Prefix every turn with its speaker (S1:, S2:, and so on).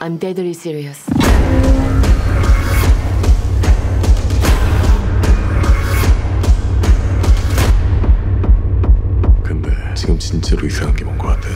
S1: I'm deadly serious.
S2: 근데 지금 진짜로 이상한 게 뭔 것 같아.